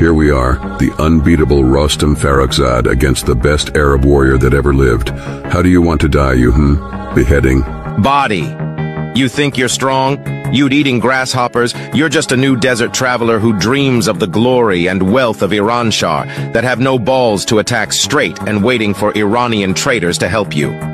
Here we are, the unbeatable Rostam Farrokhzad against the best Arab warrior that ever lived. How do you want to die, you hmm? Beheading? Body. You think you're strong? You'd eating grasshoppers? You're just a new desert traveler who dreams of the glory and wealth of Iran Shah that have no balls to attack straight and waiting for Iranian traitors to help you.